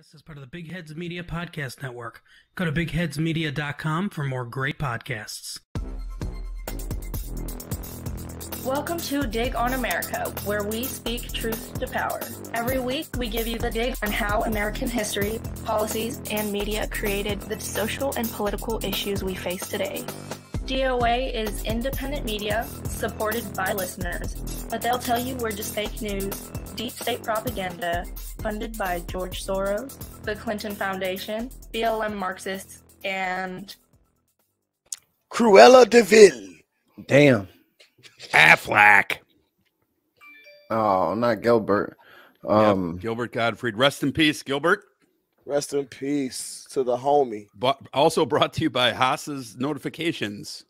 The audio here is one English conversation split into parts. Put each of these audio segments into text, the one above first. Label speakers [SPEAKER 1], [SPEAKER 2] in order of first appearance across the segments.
[SPEAKER 1] This is part of the Big Heads Media Podcast Network. Go to bigheadsmedia.com for more great podcasts.
[SPEAKER 2] Welcome to Dig on America, where we speak truth to power. Every week, we give you the dig on how American history, policies, and media created the social and political issues we face today. DOA is independent media supported by listeners, but they'll tell you we're just fake news, deep state propaganda, funded by George Soros, the Clinton Foundation, BLM Marxists, and
[SPEAKER 3] Cruella de Vil.
[SPEAKER 4] Damn.
[SPEAKER 5] Affleck.
[SPEAKER 4] Oh, not Gilbert.
[SPEAKER 5] Yep,
[SPEAKER 4] Um,
[SPEAKER 5] Gilbert Gottfried. Rest in peace, Gilbert.
[SPEAKER 3] Rest in peace to the homie.
[SPEAKER 5] Bu- also brought to you by Haas's notifications.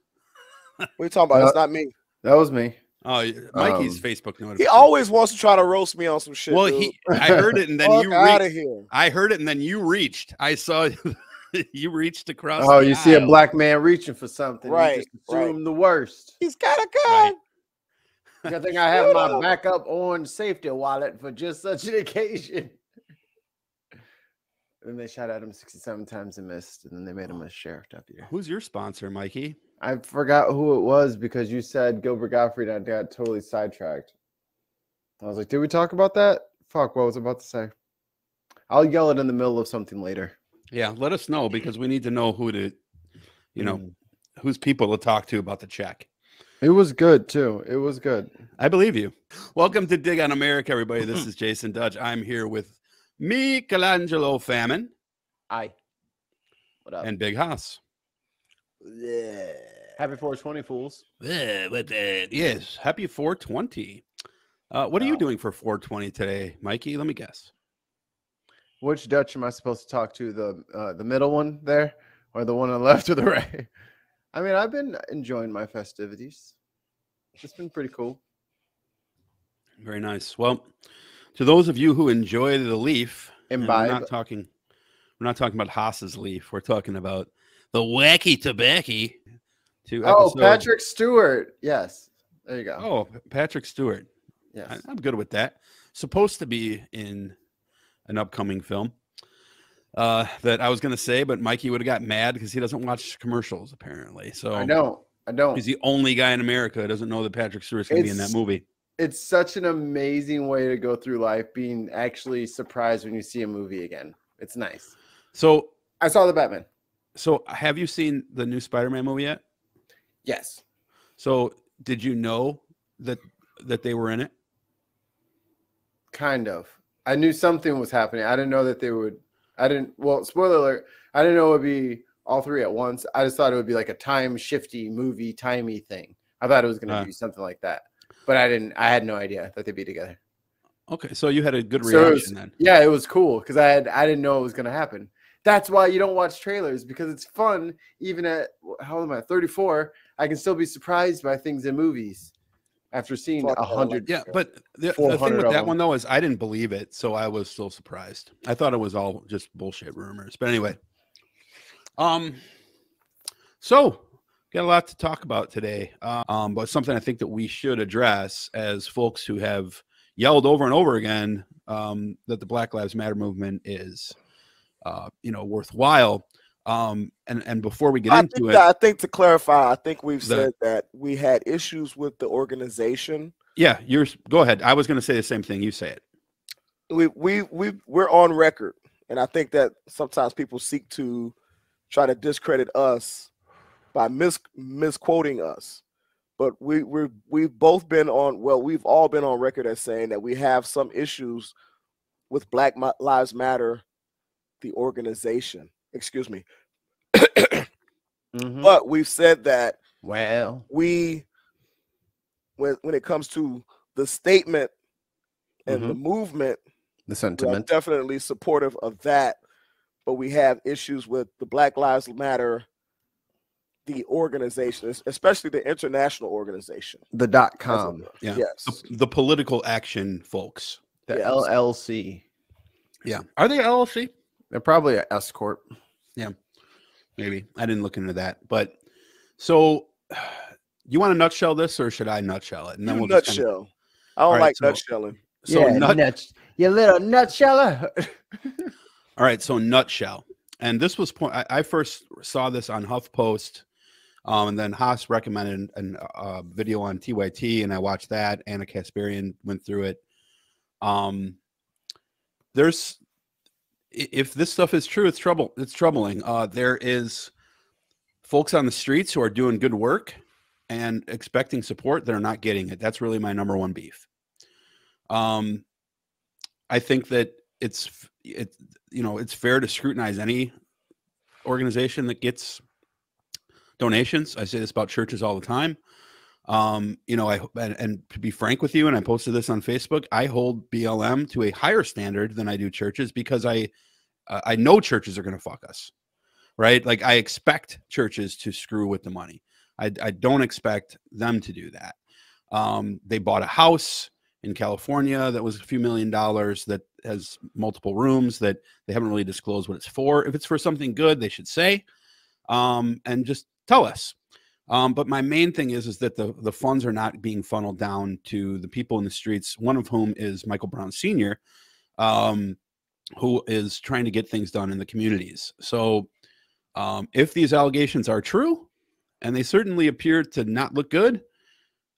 [SPEAKER 3] What are you talking about?
[SPEAKER 4] Uh,
[SPEAKER 3] it's not me.
[SPEAKER 4] that was me.
[SPEAKER 5] Oh, Mikey's
[SPEAKER 4] Um,
[SPEAKER 5] Facebook
[SPEAKER 3] notification.
[SPEAKER 5] He
[SPEAKER 3] always wants to try to roast me on some shit.
[SPEAKER 5] well,
[SPEAKER 3] dude.
[SPEAKER 5] he. I heard it, and then you
[SPEAKER 3] out of here.
[SPEAKER 5] I heard it, and then you reached. I saw you reached across.
[SPEAKER 4] Oh, you see a black man reaching for something.
[SPEAKER 3] Right,
[SPEAKER 4] You just assume
[SPEAKER 3] right.
[SPEAKER 4] the worst.
[SPEAKER 3] He's got a gun.
[SPEAKER 5] Right.
[SPEAKER 4] I think I have my backup orange safety wallet for just such an occasion. And they shot at him 67 times and missed, and then they made him a sheriff deputy.
[SPEAKER 5] Who's your sponsor, Mikey?
[SPEAKER 4] I forgot who it was because you said Gilbert Gottfried, and I got totally sidetracked. I was like, did we talk about that? Fuck, what was I about to say? I'll yell it in the middle of something later.
[SPEAKER 5] Yeah, let us know because we need to know who to, you know,
[SPEAKER 4] Mm.
[SPEAKER 5] whose people to talk to about the check.
[SPEAKER 4] It was good too. It was good.
[SPEAKER 5] I believe you. Welcome to Dig on America, everybody. This is Jason Dudge. I'm here with Michelangelo Famine
[SPEAKER 4] I. What up?
[SPEAKER 5] and Big Haas.
[SPEAKER 3] Yeah.
[SPEAKER 4] Happy 420 fools.
[SPEAKER 5] Yeah, but uh, yes, happy 420. Uh, what are you doing for 420 today, Mikey? Let me guess.
[SPEAKER 4] Which Dutch am I supposed to talk to? The uh, the middle one there, or the one on the left or the right? I mean, I've been enjoying my festivities. It's been pretty cool.
[SPEAKER 5] Very nice. Well, to those of you who enjoy the leaf, and we're not talking, we're not talking about Haas's leaf. We're talking about the wacky tobacco. To
[SPEAKER 4] Oh,
[SPEAKER 5] episode-
[SPEAKER 4] Patrick Stewart. Yes. There you go.
[SPEAKER 5] Oh, Patrick Stewart. I,
[SPEAKER 4] yes.
[SPEAKER 5] I'm good with that. Supposed to be in an upcoming film uh, that I was going to say, but Mikey would have got mad because he doesn't watch commercials apparently. So
[SPEAKER 4] I don't. I don't.
[SPEAKER 5] he's the only guy in America who doesn't know that Patrick Stewart's going to be in that movie.
[SPEAKER 4] It's such an amazing way to go through life, being actually surprised when you see a movie again. It's nice.
[SPEAKER 5] So,
[SPEAKER 4] I saw the Batman.
[SPEAKER 5] So have you seen the new Spider-Man movie yet?
[SPEAKER 4] Yes.
[SPEAKER 5] So, did you know that that they were in it?
[SPEAKER 4] Kind of. I knew something was happening. I didn't know that they would. I didn't. Well, spoiler alert. I didn't know it would be all three at once. I just thought it would be like a time shifty movie timey thing. I thought it was going to
[SPEAKER 5] Uh.
[SPEAKER 4] be something like that, but I didn't. I had no idea that they'd be together.
[SPEAKER 5] Okay, so you had a good
[SPEAKER 4] So
[SPEAKER 5] reaction
[SPEAKER 4] was-
[SPEAKER 5] then.
[SPEAKER 4] Yeah, it was cool because I had. I didn't know it was going to happen. That's why you don't watch trailers because it's fun. Even at how old am I? Thirty four. I can still be surprised by things in movies after seeing a hundred.
[SPEAKER 5] Yeah, but the, the thing with that one though is I didn't believe it, so I was still surprised. I thought it was all just bullshit rumors. But anyway, um, so got a lot to talk about today. Um, but something I think that we should address as folks who have yelled over and over again um, that the Black Lives Matter movement is, uh, you know, worthwhile. Um, and and before we get
[SPEAKER 3] I
[SPEAKER 5] into
[SPEAKER 3] think,
[SPEAKER 5] it,
[SPEAKER 3] I think to clarify, I think we've
[SPEAKER 5] The-
[SPEAKER 3] said that we had issues with the organization.
[SPEAKER 5] yeah, you're go ahead. I was going to say the same thing. You say it.
[SPEAKER 3] We we we we're on record, and I think that sometimes people seek to try to discredit us by mis misquoting us. But we we we've both been on well, we've all been on record as saying that we have some issues with Black Lives Matter, the organization. Excuse me,
[SPEAKER 4] Mhm.
[SPEAKER 3] but we've said that
[SPEAKER 4] Well,
[SPEAKER 3] we when when it comes to the statement and the movement
[SPEAKER 4] the sentiment.
[SPEAKER 3] definitely supportive of that but we have issues with the black lives matter the organization especially the international organization
[SPEAKER 4] The dot com.
[SPEAKER 3] were.
[SPEAKER 5] Yeah.
[SPEAKER 3] yes
[SPEAKER 5] The, the political action folks.
[SPEAKER 4] The
[SPEAKER 3] Yes.
[SPEAKER 4] LLC.
[SPEAKER 5] Yeah. Are they LLC?
[SPEAKER 4] They're probably a S corp.
[SPEAKER 5] Yeah, maybe. I didn't look into that. But so you want to nutshell this or should I nutshell it? And
[SPEAKER 3] you
[SPEAKER 5] we'll just kinda-
[SPEAKER 3] nutshell i don't
[SPEAKER 5] All right,
[SPEAKER 3] like
[SPEAKER 5] so-
[SPEAKER 3] nutshelling
[SPEAKER 5] so nut,
[SPEAKER 4] nuts, you little nutsheller.
[SPEAKER 5] all All right, so nutshell, and this was point. I, I first saw this on HuffPost, um, and then Haas recommended a uh, video on TYT, and I watched that. Ana Kasparian went through it. Um, there's if this stuff is true, it's trouble. It's troubling. Uh, there is folks on the streets who are doing good work and expecting support that are not getting it. That's really my number one beef. Um, I think that it's it you know it's fair to scrutinize any organization that gets donations. I say this about churches all the time. Um, you know, I and, and, to be frank with you, and I posted this on Facebook. I hold BLM to a higher standard than I do churches because I uh, I know churches are going to fuck us, right? Like I expect churches to screw with the money. I, I don't expect them to do that. Um, they bought a house in California that was a few million dollars that has multiple rooms that they haven't really disclosed what it's for. If it's for something good, they should say um, and just tell us. Um, but my main thing is is that the the funds are not being funneled down to the people in the streets. One of whom is Michael Brown Sr., um, who is trying to get things done in the communities. So, um, if these allegations are true, and they certainly appear to not look good,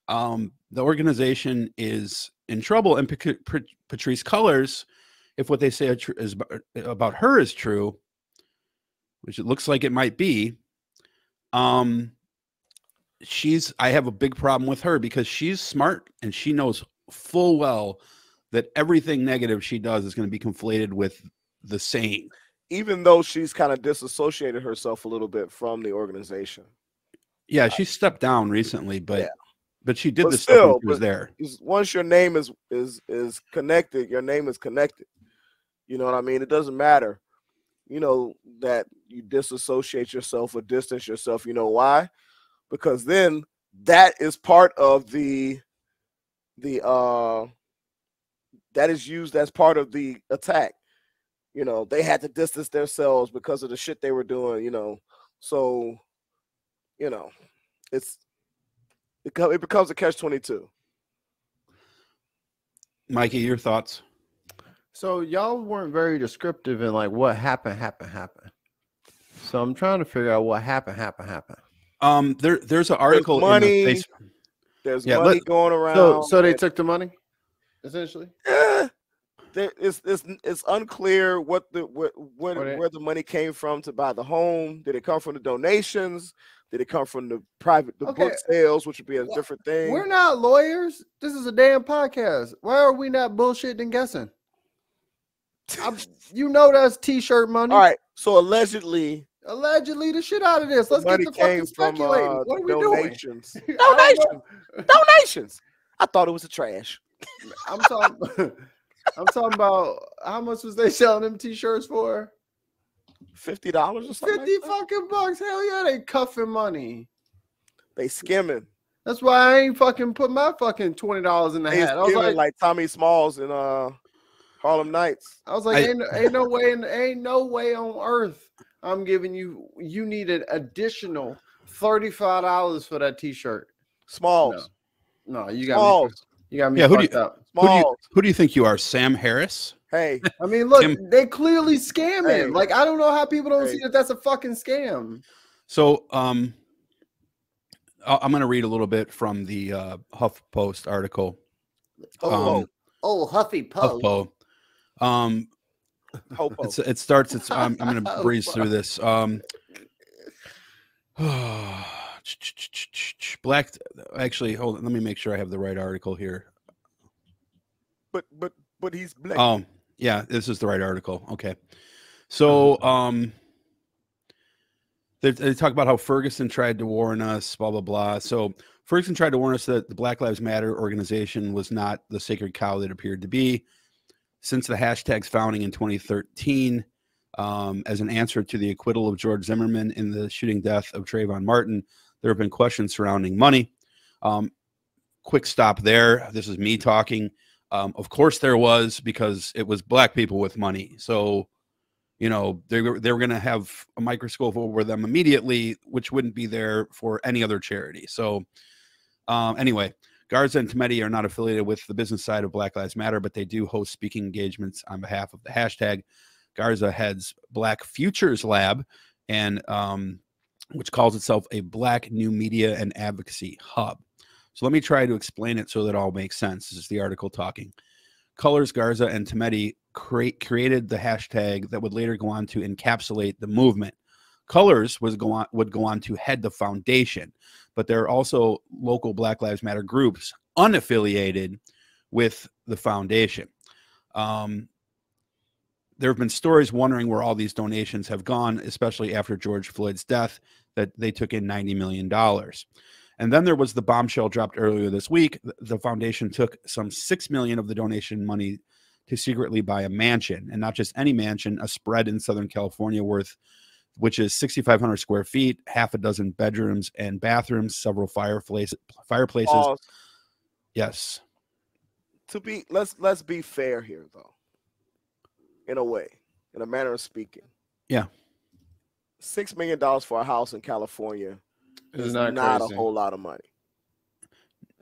[SPEAKER 5] um, the organization is in trouble. And Patrisse Cullors, if what they say is about her is true, which it looks like it might be, um, she's I have a big problem with her because she's smart and she knows full well that everything negative she does is going to be conflated with the saying.
[SPEAKER 3] Even though she's kind of disassociated herself a little bit from the organization.
[SPEAKER 5] Yeah, she stepped down recently, but yeah. but she did
[SPEAKER 3] but
[SPEAKER 5] the
[SPEAKER 3] still,
[SPEAKER 5] stuff was there.
[SPEAKER 3] Once your name is is is connected, your name is connected. You know what I mean? It doesn't matter, you know, that you disassociate yourself or distance yourself. You know why? Because then that is part of the the uh that is used as part of the attack. You know, they had to distance themselves because of the shit they were doing, you know. So you know, it's it, it becomes a catch twenty two.
[SPEAKER 5] Mikey, your thoughts?
[SPEAKER 4] So y'all weren't very descriptive in like what happened, happened, happened. So I'm trying to figure out what happened, happened, happened.
[SPEAKER 5] Um, there there's an article
[SPEAKER 3] there's money,
[SPEAKER 5] the
[SPEAKER 3] There's yeah, money let, going around.
[SPEAKER 4] So so they took the money, essentially.
[SPEAKER 3] Yeah, there, it's it's it's unclear what the what, what where the money came from to buy the home. Did it come from the donations? Did it come from the private the okay. book sales, which would be a well, different thing?
[SPEAKER 4] We're not lawyers. This is a damn podcast. Why are we not bullshitting and guessing? I'm, you know that's t-shirt money.
[SPEAKER 3] All right. So allegedly,
[SPEAKER 4] allegedly the shit out of this. Let's get the fucking speculating. From, uh, what are we
[SPEAKER 3] donations. doing? Donations. donations. I thought it was a trash.
[SPEAKER 4] I'm talking. I'm talking about how much was they selling them t-shirts for?
[SPEAKER 3] Fifty dollars or something.
[SPEAKER 4] Fifty like fucking bucks. Hell yeah, they cuffing money.
[SPEAKER 3] They skimming.
[SPEAKER 4] That's why I ain't fucking put my fucking twenty dollars in the they hat. I was like,
[SPEAKER 3] like Tommy Smalls in uh Harlem Nights.
[SPEAKER 4] I was like, I, ain't, ain't no way, in, ain't no way on earth. I'm giving you. You need an additional thirty five dollars for that T-shirt.
[SPEAKER 3] Smalls.
[SPEAKER 4] No, no you got Smalls. me. You got me.
[SPEAKER 5] Yeah, who do, you, who do you, who do you think you are, Sam Harris?
[SPEAKER 3] Hey,
[SPEAKER 4] I mean, look, Tim, they clearly scamming. Hey. Like, I don't know how people don't hey. see that that's a fucking scam.
[SPEAKER 5] So, um, I'm going to read a little bit from the uh, HuffPost article.
[SPEAKER 4] Oh, um, oh, Huffy Post. HuffPo.
[SPEAKER 5] Um, it starts. It's. I'm, I'm going to breeze through this. Um, Black. Actually, hold on. Let me make sure I have the right article here.
[SPEAKER 3] But but but he's black.
[SPEAKER 5] Oh yeah, this is the right article. Okay, so uh-huh. um, they, they talk about how Ferguson tried to warn us. Blah blah blah. So Ferguson tried to warn us that the Black Lives Matter organization was not the sacred cow that appeared to be. Since the hashtag's founding in 2013, um, as an answer to the acquittal of George Zimmerman in the shooting death of Trayvon Martin, there have been questions surrounding money. Um, quick stop there. This is me talking. Um, of course, there was because it was black people with money. So, you know, they were they were going to have a microscope over them immediately, which wouldn't be there for any other charity. So, um, anyway, Garza and Tometi are not affiliated with the business side of Black Lives Matter, but they do host speaking engagements on behalf of the hashtag. Garza heads Black Futures Lab, and um, which calls itself a Black New Media and Advocacy Hub. So let me try to explain it so that all makes sense. This is the article talking. Cullors Garza and Tometi create, created the hashtag that would later go on to encapsulate the movement. Cullors was go on would go on to head the foundation, but there are also local Black Lives Matter groups unaffiliated with the foundation. Um, there have been stories wondering where all these donations have gone, especially after George Floyd's death, that they took in $90 million. And then there was the bombshell dropped earlier this week. The foundation took some 6 million of the donation money to secretly buy a mansion and not just any mansion, a spread in Southern California worth which is 6500 square feet, half a dozen bedrooms and bathrooms, several fireplaces, fireplaces. Pause. Yes.
[SPEAKER 3] To be let's let's be fair here though. In a way, in a manner of speaking.
[SPEAKER 5] Yeah.
[SPEAKER 3] 6 million dollars for a house in California is not, not a whole lot of money.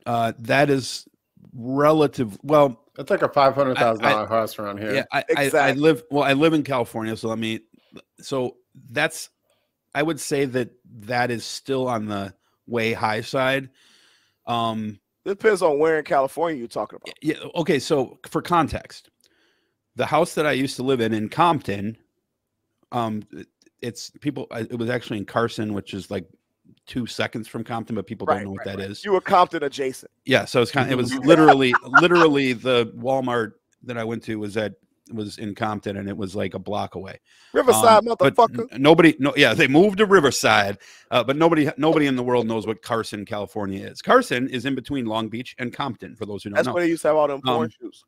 [SPEAKER 5] Uh, that is relative. Well,
[SPEAKER 4] it's like a five hundred thousand dollar house around here.
[SPEAKER 5] Yeah, I, exactly. I, I, live. Well, I live in California, so let me. So that's. I would say that that is still on the way high side. Um,
[SPEAKER 3] it depends on where in California you're talking about.
[SPEAKER 5] Yeah. Okay. So for context, the house that I used to live in in Compton, um, it's people. It was actually in Carson, which is like two seconds from Compton, but people right, don't know what right, that right. is.
[SPEAKER 3] You were Compton adjacent.
[SPEAKER 5] Yeah, so it's kind of, it was literally literally the Walmart that I went to was at was in Compton and it was like a block away.
[SPEAKER 3] Riverside, um, motherfucker.
[SPEAKER 5] nobody, no, yeah, they moved to Riverside, uh, but nobody, nobody in the world knows what Carson, California is. Carson is in between Long Beach and Compton. For those who don't
[SPEAKER 3] That's
[SPEAKER 5] know,
[SPEAKER 3] where they used to have all them porn um, shoes.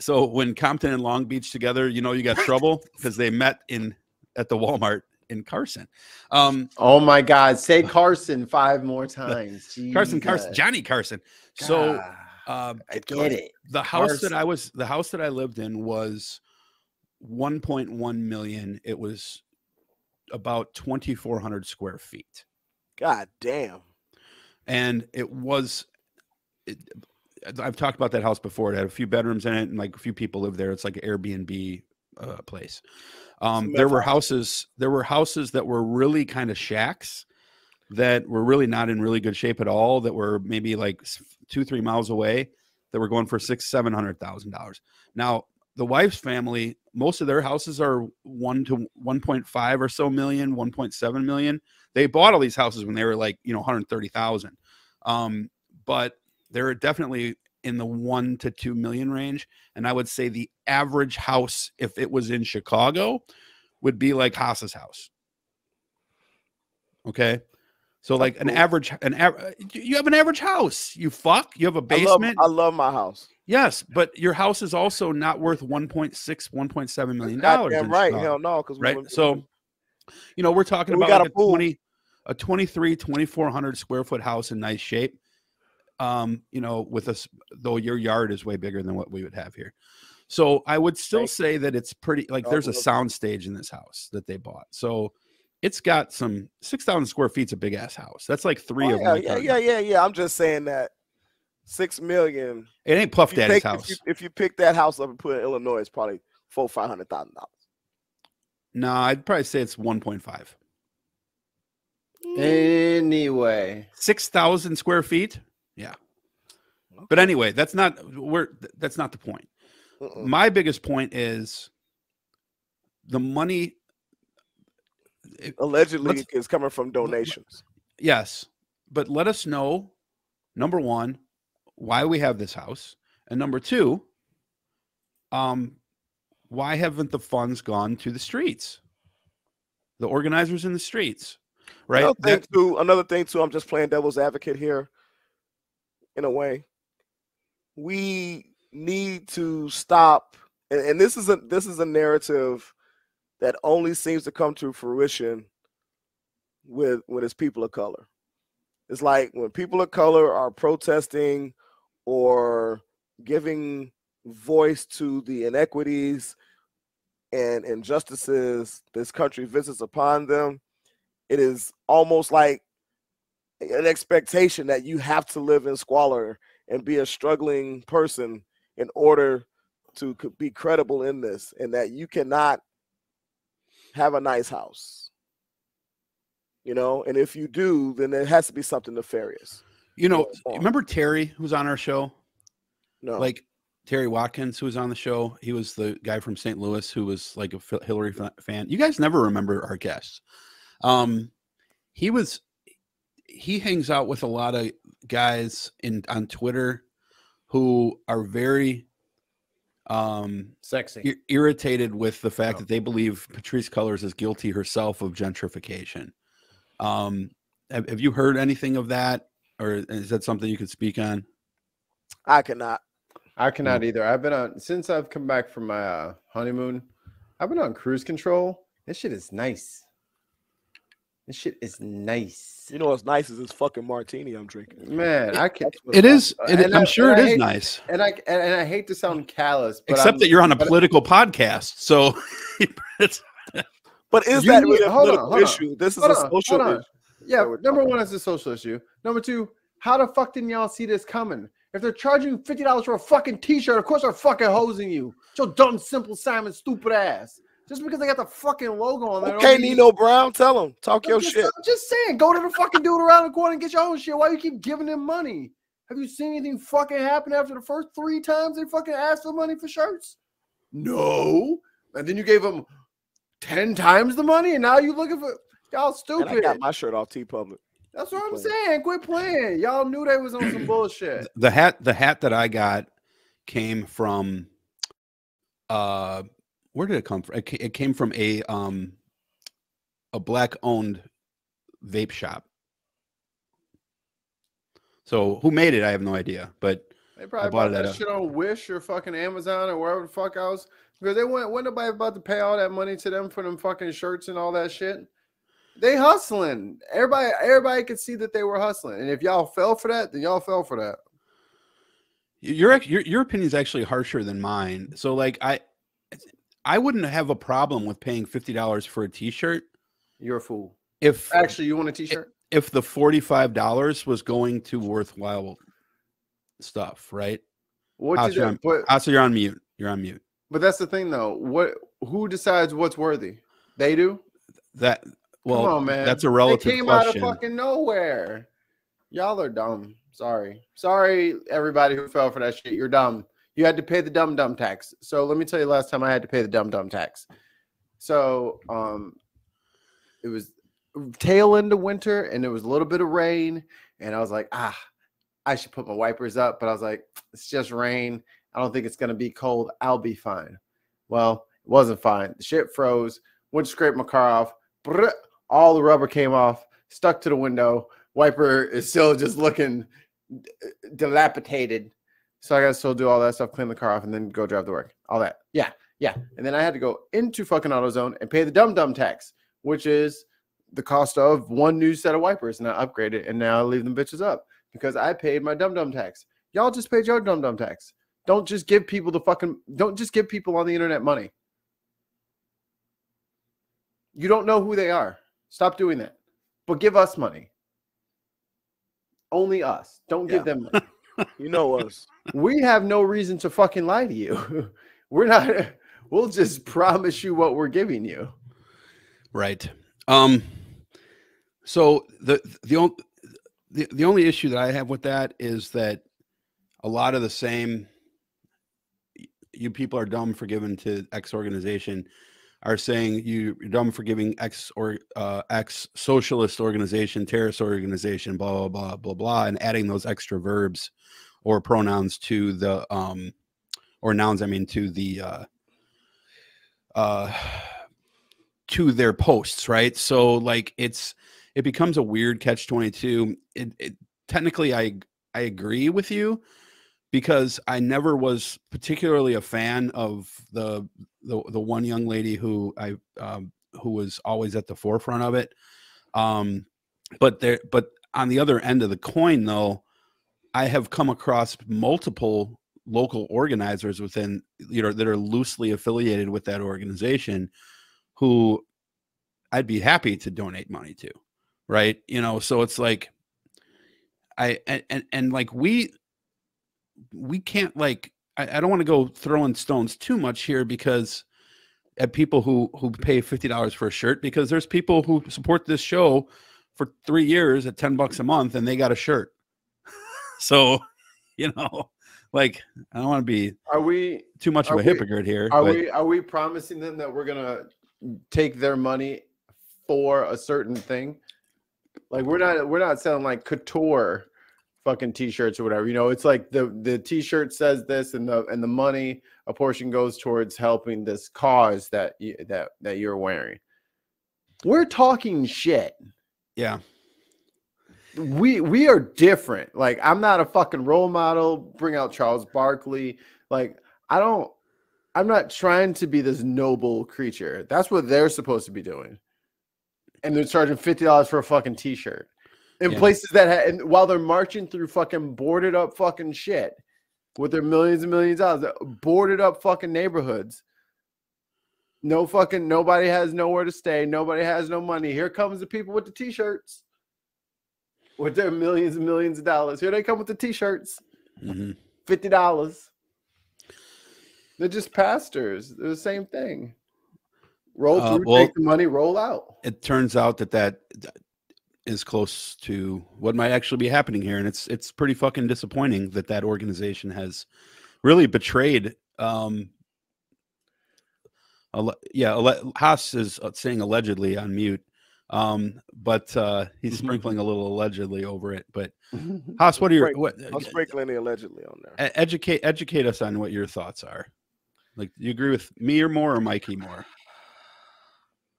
[SPEAKER 5] So when Compton and Long Beach together, you know, you got trouble because they met in at the Walmart in Carson. Um,
[SPEAKER 4] oh my God, say Carson five more times.
[SPEAKER 5] Carson, Carson, Johnny Carson. God, so uh,
[SPEAKER 4] I get it.
[SPEAKER 5] The house that I was, the house that I lived in was 1.1 million. It was about 2,400 square feet.
[SPEAKER 3] God damn.
[SPEAKER 5] And it was. It, I've talked about that house before. It had a few bedrooms in it, and like a few people live there. It's like an Airbnb uh, place. Um, there were houses. There were houses that were really kind of shacks that were really not in really good shape at all. That were maybe like two, three miles away. That were going for six, seven hundred thousand dollars. Now the wife's family, most of their houses are one to one point five or so million, 1.7 million. They bought all these houses when they were like you know 130,000. Um, but they're definitely in the one to two million range. And I would say the average house, if it was in Chicago, would be like Haas's house. Okay. So like an average, an average, you have an average house. You fuck. You have a basement.
[SPEAKER 3] I love, I love my house.
[SPEAKER 5] Yes, but your house is also not worth 1.6, 1.7 million dollars.
[SPEAKER 3] Yeah, right. Hell no, because
[SPEAKER 5] right. So, you know, we're talking we about like a, a 20, a 23, 2400 square foot house in nice shape um, you know, with us, though your yard is way bigger than what we would have here. So I would still say that it's pretty like there's a sound stage in this house that they bought. So it's got some 6,000 square feet's a big ass house. That's like three oh, of
[SPEAKER 3] yeah, yeah, yeah, yeah, yeah. I'm just saying that six million.
[SPEAKER 5] It ain't Puff Daddy's take, house.
[SPEAKER 3] If you, if you, pick that house up and put it in Illinois, it's probably four, five hundred thousand dollars.
[SPEAKER 5] No, I'd probably say it's 1.5.
[SPEAKER 4] Anyway,
[SPEAKER 5] 6,000 square feet. Yeah. Okay. But anyway, that's not we're that's not the point. Uh-uh. My biggest point is the money
[SPEAKER 3] allegedly is coming from donations.
[SPEAKER 5] Yes. But let us know number 1 why we have this house and number 2 um why haven't the funds gone to the streets? The organizers in the streets, right?
[SPEAKER 3] Another thing, too, another thing too, I'm just playing devil's advocate here in a way. We need to stop, and, and this is a this is a narrative that only seems to come to fruition with when it's people of color. It's like when people of color are protesting or giving voice to the inequities and injustices this country visits upon them, it is almost like an expectation that you have to live in squalor and be a struggling person in order to be credible in this and that you cannot have a nice house. You know, and if you do, then there has to be something nefarious.
[SPEAKER 5] You know, remember Terry who was on our show?
[SPEAKER 3] No,
[SPEAKER 5] Like Terry Watkins, who was on the show. He was the guy from St. Louis who was like a Hillary fan. You guys never remember our guests. Um, he was he hangs out with a lot of guys in on Twitter who are very um
[SPEAKER 4] Sexy.
[SPEAKER 5] ir- irritated with the fact
[SPEAKER 4] Oh.
[SPEAKER 5] that they believe Patrisse Cullors is guilty herself of gentrification. Um, have, have you heard anything of that, or is that something you could speak on?
[SPEAKER 3] I cannot.
[SPEAKER 4] I cannot either. I've been on since I've come back from my uh, honeymoon. I've been on cruise control. This shit is nice. This shit is nice.
[SPEAKER 3] You know what's nice is this fucking martini I'm drinking.
[SPEAKER 4] Man, I can.
[SPEAKER 3] That's what's
[SPEAKER 5] It
[SPEAKER 3] nice.
[SPEAKER 5] is.
[SPEAKER 4] I-
[SPEAKER 5] I'm sure
[SPEAKER 4] and
[SPEAKER 5] it
[SPEAKER 4] I
[SPEAKER 5] is
[SPEAKER 4] hate-
[SPEAKER 5] nice,
[SPEAKER 4] And I and, and I hate to sound callous, but
[SPEAKER 5] except
[SPEAKER 4] I'm-
[SPEAKER 5] that you're on a
[SPEAKER 4] but-
[SPEAKER 5] political podcast. So it's,
[SPEAKER 3] But is
[SPEAKER 4] You
[SPEAKER 3] that really a
[SPEAKER 4] hold on,
[SPEAKER 3] political
[SPEAKER 4] hold on.
[SPEAKER 3] issue? This is
[SPEAKER 4] Hold
[SPEAKER 3] a social
[SPEAKER 4] on.
[SPEAKER 3] issue.
[SPEAKER 4] Yeah, number one is a social issue. Number two, how the fuck didn't y'all see this coming? If they're charging you fifty dollars for a fucking t-shirt, of course they're fucking hosing you. So dumb, simple Simon, stupid ass. Just because they got the fucking logo on there.
[SPEAKER 3] Okay,
[SPEAKER 4] mean-
[SPEAKER 3] Nino Brown, tell him. Talk
[SPEAKER 4] I'm
[SPEAKER 3] your
[SPEAKER 4] just,
[SPEAKER 3] shit.
[SPEAKER 4] I'm just saying, go to the fucking dude around the corner and get your own shit. Why you keep giving them money? Have you seen anything fucking happen after the first three times they fucking asked for money for shirts? No. And then you gave them ten times the money, and now you looking for y'all
[SPEAKER 3] And I
[SPEAKER 4] stupid.
[SPEAKER 3] got my shirt off TeePublic.
[SPEAKER 4] That's what I'm saying. Quit playing. Y'all knew they was on some bullshit.
[SPEAKER 5] the hat. The hat that I got came from. Uh, where did it come from? It, came from a um, a black owned vape shop. So who made it? I have no idea, but
[SPEAKER 4] They probably
[SPEAKER 5] bought
[SPEAKER 4] bought
[SPEAKER 5] it at
[SPEAKER 4] that shit on Wish or fucking Amazon or wherever the fuck else. Because they went, when nobody about to pay all that money to them for them fucking shirts and all that shit. They hustling. Everybody, everybody could see that they were hustling. And if y'all fell for that, then y'all fell for that.
[SPEAKER 5] your your your opinion is actually harsher than mine. So like I I wouldn't have a problem with paying fifty dollars for a T-shirt
[SPEAKER 4] You're a fool.
[SPEAKER 5] if
[SPEAKER 4] Actually, you want a t-shirt?
[SPEAKER 5] if the forty five dollars was going to worthwhile stuff, right?
[SPEAKER 4] What
[SPEAKER 5] I'll
[SPEAKER 4] you do? But,
[SPEAKER 5] Also, you're on mute. You're on mute.
[SPEAKER 4] but that's the thing though. What who decides what's worthy? They do?
[SPEAKER 5] That well,
[SPEAKER 4] on, man.
[SPEAKER 5] that's a
[SPEAKER 4] They
[SPEAKER 5] relative
[SPEAKER 4] came out of fucking nowhere. Y'all are dumb. Sorry. Sorry, everybody who fell for that shit. You're dumb. You had to pay the dumb dumb tax. So let me tell you last time I had to pay the dumb dumb tax. So um it was tail end of winter and there was a little bit of rain. And I was like, ah, I should put my wipers up. But I was like, it's just rain. I don't think it's gonna be cold. I'll be fine. Well, it wasn't fine. The shit froze. Went to scrape my car off. All the rubber came off, stuck to the window. Wiper is still just looking dilapidated. So I got to still do all that stuff, clean the car off, and then go drive to work. All that. Yeah. Yeah. And then I had to go into fucking AutoZone and pay the dumb dumb tax, which is the cost of one new set of wipers. And I upgrade it. And now I leave them bitches up because I paid my dumb dumb tax. Y'all just paid your dumb dumb tax. Don't just give people the fucking, don't just give people on the internet money. You don't know who they are. Stop doing that. But give us money. Only us. Don't give them money.
[SPEAKER 3] You know us.
[SPEAKER 4] we have no reason to fucking lie to you. We're not we'll just promise you what we're giving you.
[SPEAKER 5] Right. Um. So the the only the, the only issue that I have with that is that a lot of the same you people are dumb for giving to X organization are saying you, you're dumb for giving X or uh, X socialist organization, terrorist organization, blah blah blah blah blah, and adding those extra verbs or pronouns to the um or nouns. I mean to the uh, uh to their posts, right? So like it's it becomes a weird catch 22. It, it technically I I agree with you because I never was particularly a fan of the the the one young lady who I um who was always at the forefront of it. Um but there but on the other end of the coin though, I have come across multiple local organizers within you know that are loosely affiliated with that organization who I'd be happy to donate money to, right? You know, so it's like I and and, and like we we can't like I, I don't want to go throwing stones too much here because at people who who pay fifty dollars for a shirt because there's people who support this show for three years at ten bucks a month and they got a shirt. so, you know, like I don't want to be
[SPEAKER 4] Are we
[SPEAKER 5] too much of a
[SPEAKER 4] we-
[SPEAKER 5] hypocrite here.
[SPEAKER 4] are
[SPEAKER 5] but
[SPEAKER 4] we are we promising them that we're gonna take their money for a certain thing? Like we're not we're not selling like couture fucking t-shirts or whatever. You know, it's like the the t-shirt says this and the and the money a portion goes towards helping this cause that you, that that you're wearing. We're talking shit.
[SPEAKER 5] yeah.
[SPEAKER 4] we we are different. Like I'm not a fucking role model. Bring out Charles Barkley. Like I don't. I'm not trying to be this noble creature. That's what they're supposed to be doing. And they're charging fifty dollars for a fucking t-shirt in
[SPEAKER 5] Yeah.
[SPEAKER 4] places that ha- and while they're marching through fucking boarded up fucking shit with their millions and millions of dollars, uh, boarded up fucking neighborhoods. No fucking nobody has nowhere to stay. Nobody has no money. Here comes the people with the t-shirts with their millions and millions of dollars. Here they come with the t-shirts,
[SPEAKER 5] mhm.
[SPEAKER 4] fifty dollars. They're just pastors. They're the same thing. Roll
[SPEAKER 5] Uh,
[SPEAKER 4] through,
[SPEAKER 5] well-
[SPEAKER 4] take the money, roll out.
[SPEAKER 5] It turns out that that is close to what might actually be happening here, and it's it's pretty fucking disappointing that that organization has really betrayed. Um, yeah, Haas is uh, saying allegedly on mute, um, but uh, he's sprinkling a little allegedly over it. But Haas, what are your what?
[SPEAKER 3] I'm sprinkling the allegedly on there.
[SPEAKER 5] educate educate us on what your thoughts are. Like, do you agree with me or more or Mikey more?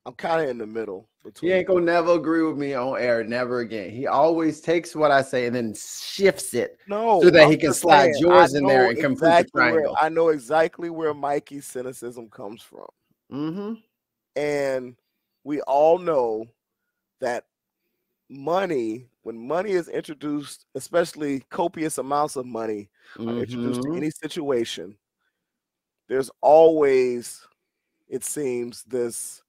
[SPEAKER 3] I'm kind of in the middle between.
[SPEAKER 4] He ain't gonna never agree with me on air, never again. He always takes what I say and then shifts it.
[SPEAKER 3] no,
[SPEAKER 4] so that
[SPEAKER 3] I'm
[SPEAKER 4] he can slide
[SPEAKER 3] saying,
[SPEAKER 4] yours
[SPEAKER 3] I
[SPEAKER 4] in there and complete the
[SPEAKER 3] exactly where-
[SPEAKER 4] triangle.
[SPEAKER 3] I know exactly where Mikey's cynicism comes from.
[SPEAKER 4] Mm-hmm.
[SPEAKER 3] And we all know that money, when money is introduced, especially copious amounts of money are introduced
[SPEAKER 4] Mm-hmm.
[SPEAKER 3] to any situation, there's always, it seems, this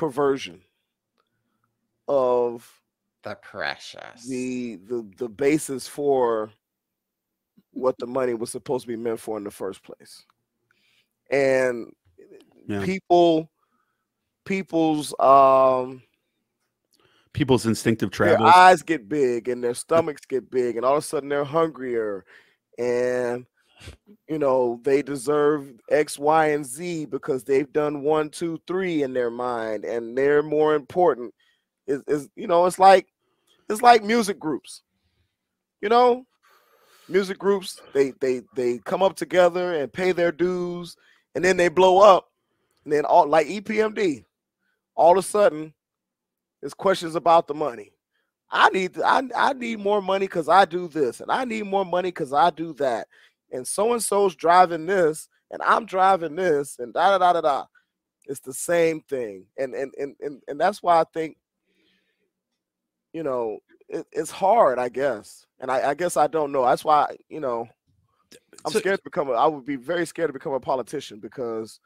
[SPEAKER 3] perversion of
[SPEAKER 4] The precious.
[SPEAKER 3] the the the basis for what the money was supposed to be meant for in the first place and
[SPEAKER 5] Yeah.
[SPEAKER 3] people people's um
[SPEAKER 5] People's instinctive
[SPEAKER 3] their
[SPEAKER 5] travels.
[SPEAKER 3] eyes get big and their stomachs get big and all of a sudden they're hungrier and you know they deserve x y and z because they've done one two three in their mind and they're more important. Is is you know it's like it's like music groups. You know music groups they they they come up together and pay their dues and then they blow up. And then all like epmd all of a sudden there's questions about the money. I need I, I need more money because I do this, and I need more money because I do that, and so and so's driving this, and I'm driving this, and da da da da da. It's the same thing, and and and and, and that's why I think, you know, it, it's hard, I guess, and I, I guess I don't know. That's why you know, I'm
[SPEAKER 5] So-
[SPEAKER 3] scared to become. A, I would be very scared to become a politician because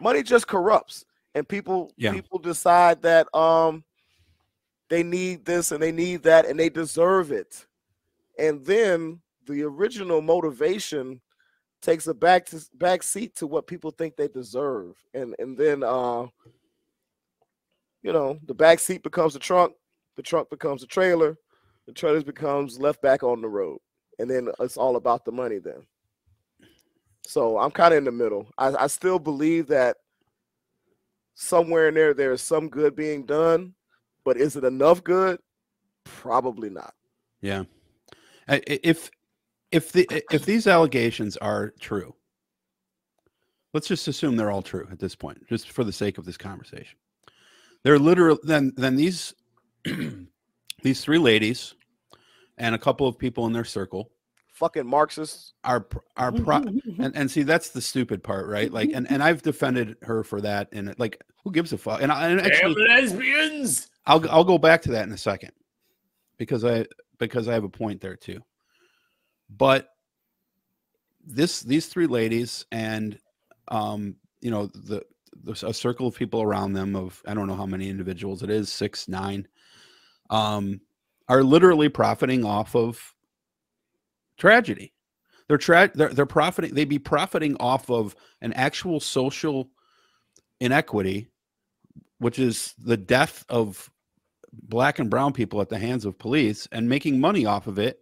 [SPEAKER 3] money just corrupts, and people
[SPEAKER 5] Yeah.
[SPEAKER 3] people decide that um they need this and they need that and they deserve it. And then the original motivation takes a back to back seat to what people think they deserve. And and then uh you know, the back seat becomes the trunk, the trunk becomes the trailer, the trailer becomes left back on the road. And then it's all about the money then. So I'm kind of in the middle. I, I still believe that somewhere in there there is some good being done, but is it enough good? Probably not.
[SPEAKER 5] Yeah. If if the if these allegations are true, let's just assume they're all true at this point, just for the sake of this conversation. They're literal then then these these three ladies and a couple of people in their circle
[SPEAKER 3] Fucking Marxists.
[SPEAKER 5] are pr- are pro- mm-hmm. and and see that's the stupid part, right? Like and and I've defended her for that and it- like who gives a fuck? And, I, and actually
[SPEAKER 4] lesbians.
[SPEAKER 5] I'll I'll go back to that in a second because I because I have a point there too. But this these three ladies and um you know the a circle of people around them of I don't know how many individuals it is six nine um are literally profiting off of tragedy. They're tra- they're they're profiting. They'd be profiting off of an actual social inequity, which is the death of black and brown people at the hands of police, and making money off of it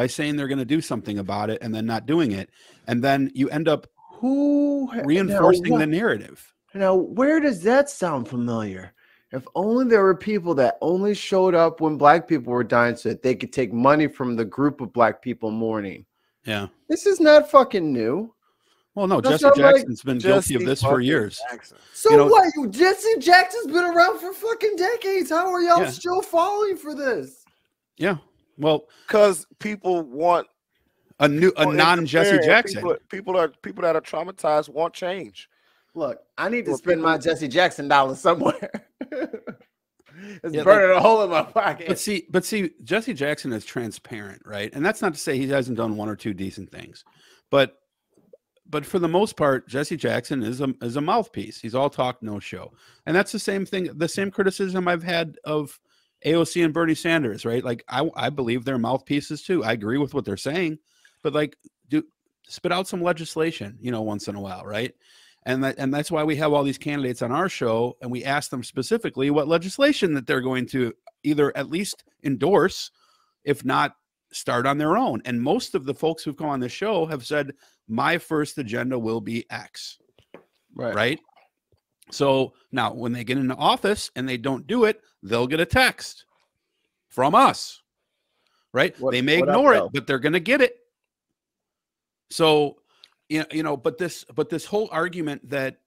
[SPEAKER 5] by saying they're going to do something about it and then not doing it, and then you end up
[SPEAKER 4] Who
[SPEAKER 5] reinforcing
[SPEAKER 4] now,
[SPEAKER 5] the narrative.
[SPEAKER 4] Now, where does that sound familiar? If only there were people that only showed up when black people were dying so that they could take money from the group of black people mourning.
[SPEAKER 5] Yeah.
[SPEAKER 4] This is not fucking new.
[SPEAKER 5] Well, no,
[SPEAKER 4] That's
[SPEAKER 5] Jesse
[SPEAKER 4] not like
[SPEAKER 5] Jackson's been guilty of this for years.
[SPEAKER 3] Jackson.
[SPEAKER 4] So
[SPEAKER 5] You know-
[SPEAKER 4] what? Jesse Jackson's been around for fucking decades. How are y'all
[SPEAKER 5] Yeah.
[SPEAKER 4] still falling for this?
[SPEAKER 5] Yeah. Well,
[SPEAKER 3] Because people want
[SPEAKER 5] a new a non Jesse Jackson.
[SPEAKER 3] People, people are people that are traumatized want change.
[SPEAKER 4] Look, I need to
[SPEAKER 3] Well,
[SPEAKER 4] spend my Jesse Jackson dollars somewhere. it's
[SPEAKER 5] Yeah,
[SPEAKER 4] burning a hole in my pocket.
[SPEAKER 5] But see, but see, Jesse Jackson is transparent, right? And that's not to say he hasn't done one or two decent things, but but for the most part, Jesse Jackson is a is a mouthpiece. He's all talk, no show, and that's the same thing. The same criticism I've had of AOC and Bernie Sanders, right? Like I I believe they're mouthpieces too. I agree with what they're saying, but like do spit out some legislation, you know, once in a while, right? And that and that's why we have all these candidates on our show, and we ask them specifically what legislation that they're going to either at least endorse, if not start on their own. And most of the folks who've come on the show have said, my first agenda will be X,
[SPEAKER 4] right.
[SPEAKER 5] right? So now when they get into office and they don't do it, they'll get a text from us, right?
[SPEAKER 4] What-
[SPEAKER 5] they may
[SPEAKER 4] what up,
[SPEAKER 5] ignore it, but they're going to get it. So, you know, you know, but this, but this whole argument that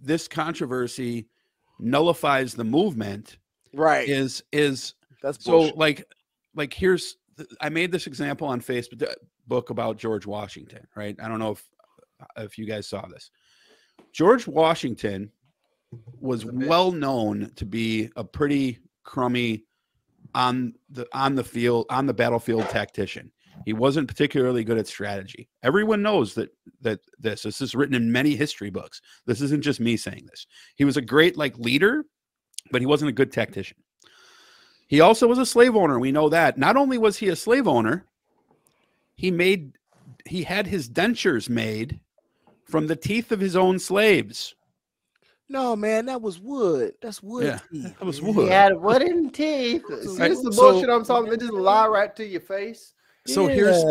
[SPEAKER 5] this controversy nullifies the movement
[SPEAKER 3] Right.
[SPEAKER 5] is is
[SPEAKER 3] That's
[SPEAKER 5] so
[SPEAKER 3] bullshit.
[SPEAKER 5] like like here's I made this example on Facebook book about George Washington, right? I don't know if if you guys saw this. George Washington was
[SPEAKER 4] Was a bitch.
[SPEAKER 5] well known to be a pretty crummy on the on the field on the battlefield tactician. He wasn't particularly good at strategy. Everyone knows that that this this is written in many history books. This isn't just me saying this. He was a great like leader, but he wasn't a good tactician. He also was a slave owner. We know that. Not only was he a slave owner, he made he had his dentures made from the teeth of his own slaves.
[SPEAKER 3] no, man, that was wood. That's wood.
[SPEAKER 5] Yeah,
[SPEAKER 3] teeth,
[SPEAKER 5] that was wood.
[SPEAKER 4] He had wooden teeth. See,
[SPEAKER 3] Right,
[SPEAKER 4] this is the
[SPEAKER 5] so-
[SPEAKER 4] bullshit I'm talking. They just lie right to your face.
[SPEAKER 5] So here's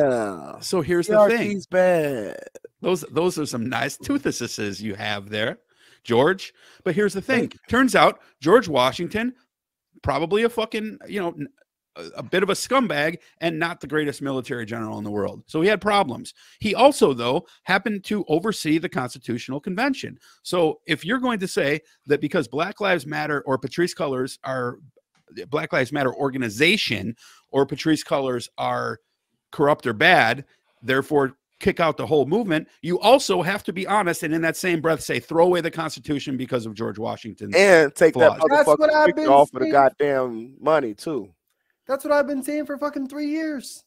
[SPEAKER 5] so here's the
[SPEAKER 3] Your
[SPEAKER 5] thing.
[SPEAKER 3] bad.
[SPEAKER 5] Those those are some nice toothesses you have there, George. But here's the thing. Turns out George Washington, probably a fucking you know n- a, a bit of a scumbag and not the greatest military general in the world. So he had problems. He also though happened to oversee the Constitutional Convention. So if you're going to say that because Black Lives Matter or Patrisse Cullors are Black Lives Matter organization or Patrisse Cullors are corrupt or bad, therefore kick out the whole movement, you also have to be honest and in that same breath say throw away the Constitution because of George Washington.
[SPEAKER 3] And take that
[SPEAKER 5] Flaws.
[SPEAKER 4] That's what
[SPEAKER 3] motherfucker
[SPEAKER 4] I've
[SPEAKER 3] picture
[SPEAKER 4] been
[SPEAKER 3] off of the goddamn money too.
[SPEAKER 4] That's what I've been saying for fucking three years.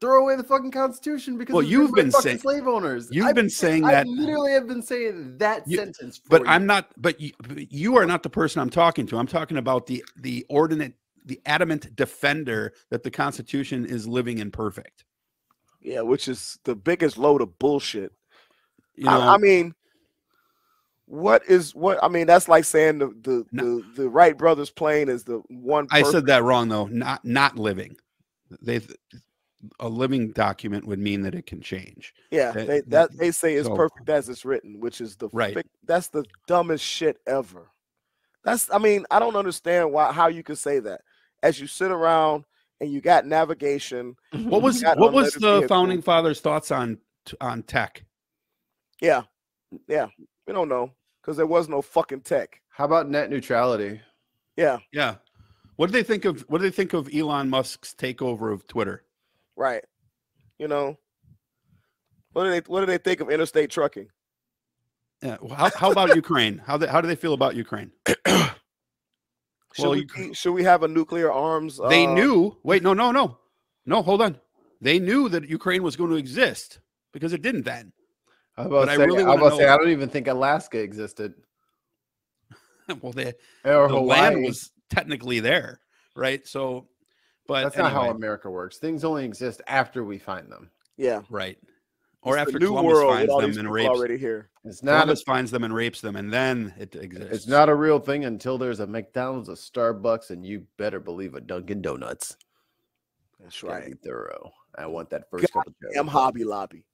[SPEAKER 4] Throw away the fucking Constitution because
[SPEAKER 5] Well,
[SPEAKER 4] it's
[SPEAKER 5] you've been
[SPEAKER 4] fucking
[SPEAKER 5] saying-
[SPEAKER 4] slave owners.
[SPEAKER 5] you've
[SPEAKER 4] I've
[SPEAKER 5] been saying
[SPEAKER 4] I
[SPEAKER 5] that-
[SPEAKER 4] literally have been saying that
[SPEAKER 5] You-
[SPEAKER 4] sentence. For
[SPEAKER 5] but
[SPEAKER 4] you.
[SPEAKER 5] I'm not but you, you are not the person I'm talking to. I'm talking about the the ordinate the adamant defender that the Constitution is living in perfect.
[SPEAKER 3] Yeah, which is the biggest load of bullshit.
[SPEAKER 5] You know,
[SPEAKER 3] I, I mean, what is what? I mean, that's like saying the the
[SPEAKER 5] No.
[SPEAKER 3] the, the Wright brothers plane is the one.
[SPEAKER 5] I said that wrong though. Not not living. They a living document would mean that it can change.
[SPEAKER 3] Yeah,
[SPEAKER 5] that-
[SPEAKER 3] they
[SPEAKER 5] that-
[SPEAKER 3] that they say it's
[SPEAKER 5] so-
[SPEAKER 3] perfect as it's written, which is the
[SPEAKER 5] Right.
[SPEAKER 3] fic- that's the dumbest shit ever. That's I mean, I don't understand why how you could say that. As you sit around and you got navigation, mm-hmm.
[SPEAKER 5] What was
[SPEAKER 3] got
[SPEAKER 5] what was the
[SPEAKER 3] vehicle.
[SPEAKER 5] founding fathers' thoughts on on tech?
[SPEAKER 3] yeah, yeah, we don't know because there was no fucking tech.
[SPEAKER 4] How about net neutrality?
[SPEAKER 3] Yeah,
[SPEAKER 5] Yeah. What do they think of what do they think of Elon Musk's takeover of Twitter?
[SPEAKER 3] right. You know, what do they what do they think of interstate trucking?
[SPEAKER 5] Yeah. well, How, how about Ukraine? How they, how do they feel about Ukraine?
[SPEAKER 3] Should,
[SPEAKER 5] Well,
[SPEAKER 3] we,
[SPEAKER 5] you-
[SPEAKER 3] should we have a nuclear arms?
[SPEAKER 5] They
[SPEAKER 3] uh,
[SPEAKER 5] knew. Wait, no, no, no, no. Hold on. They knew that Ukraine was going to exist because it didn't then.
[SPEAKER 4] I was about
[SPEAKER 5] But
[SPEAKER 4] to
[SPEAKER 5] I really
[SPEAKER 4] I, was say I don't even think Alaska existed
[SPEAKER 5] well, they,
[SPEAKER 4] or
[SPEAKER 5] the
[SPEAKER 4] Hawaii.
[SPEAKER 5] land was technically there, right? So, but
[SPEAKER 4] That's not how America works. Things only exist after we find them.
[SPEAKER 3] Yeah.
[SPEAKER 5] Right. Or
[SPEAKER 3] It's
[SPEAKER 5] after
[SPEAKER 3] the new
[SPEAKER 5] Columbus
[SPEAKER 3] world
[SPEAKER 5] finds them and rapes
[SPEAKER 3] already here.
[SPEAKER 4] It's not. A,
[SPEAKER 5] Columbus finds them and rapes them, and then it exists.
[SPEAKER 4] it's not a real thing until there's a McDonald's, a Starbucks, and you better believe a Dunkin' Donuts.
[SPEAKER 3] That's right.
[SPEAKER 4] thorough. I want that first cup of Joe.
[SPEAKER 3] Am Hobby Lobby.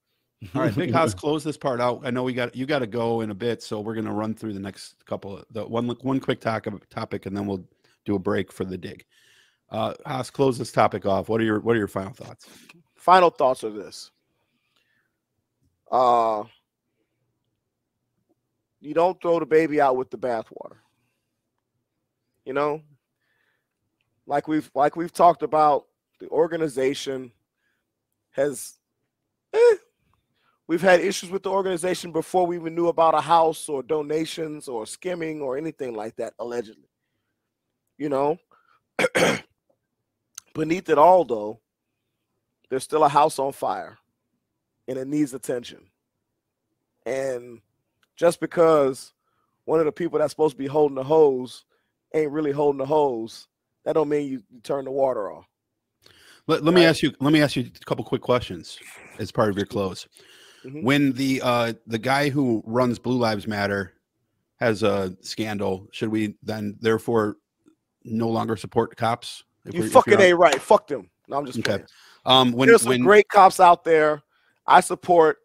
[SPEAKER 5] All right, Big House, close this part out. I know we got you got to go in a bit, so we're gonna run through the next couple. Of, the one one quick talk, of topic, and then we'll do a break for the dig. Uh, Haas, close this topic off. What are your What are your final thoughts?
[SPEAKER 3] Final thoughts of this. Uh you don't throw the baby out with the bathwater. You know, like we've like we've talked about, the organization has eh, we've had issues with the organization before we even knew about a house or donations or skimming or anything like that, allegedly. You know, beneath it all, though, there's still a house on fire and it needs attention. And just because one of the people that's supposed to be holding the hose ain't really holding the hose, that don't mean you, you turn the water off.
[SPEAKER 5] Let, let me ask you. Let me ask you a couple quick questions as part of your close.
[SPEAKER 3] Mhm.
[SPEAKER 5] When the uh, the guy who runs Blue Lives Matter has a scandal, should we then therefore no longer support cops?
[SPEAKER 3] You fucking ain't right. Fuck them. No, I'm just
[SPEAKER 5] Okay.
[SPEAKER 3] playing.
[SPEAKER 5] Um, when
[SPEAKER 3] There's some
[SPEAKER 5] when
[SPEAKER 3] great cops out there. I support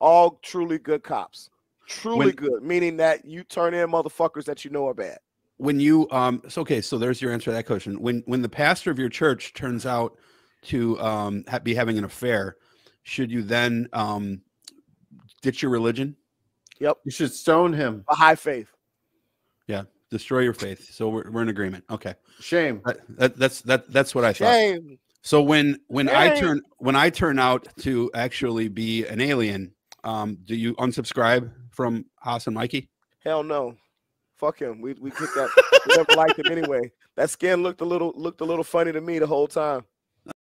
[SPEAKER 3] all truly good cops. Truly
[SPEAKER 5] When-
[SPEAKER 3] good, meaning that you turn in motherfuckers that you know are bad.
[SPEAKER 5] when you um so okay so there's your answer to that question when when the pastor of your church turns out to um ha- be having an affair should you then um ditch your religion
[SPEAKER 3] Yep,
[SPEAKER 4] You should stone him.
[SPEAKER 3] a high faith. Yeah.
[SPEAKER 5] Destroy your faith so we're, we're in agreement okay
[SPEAKER 4] Shame.
[SPEAKER 5] that, that, that's that that's what i thought
[SPEAKER 3] Shame.
[SPEAKER 5] so when when i turn when i turn out to actually be an alien um do you unsubscribe from haas and mikey
[SPEAKER 3] Hell no. Fuck him. We we kicked that. we never liked him anyway. That skin looked a little looked a little funny to me the whole time.